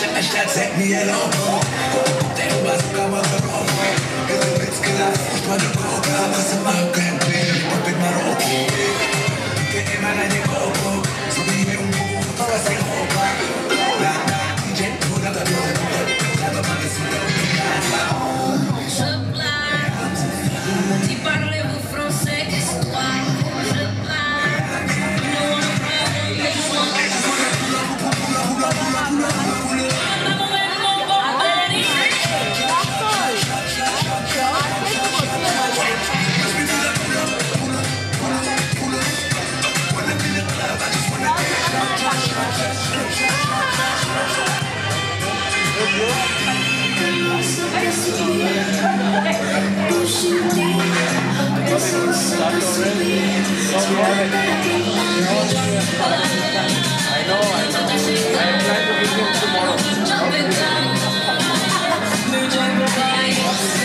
Esta tekniğe lokum Derim basık havada rokum Kızı bitkiler Uçmadı koku Havası mahkem Değil Öpün marokum stuck already. Don't it. I know, I. I'm trying to tomorrow. Okay.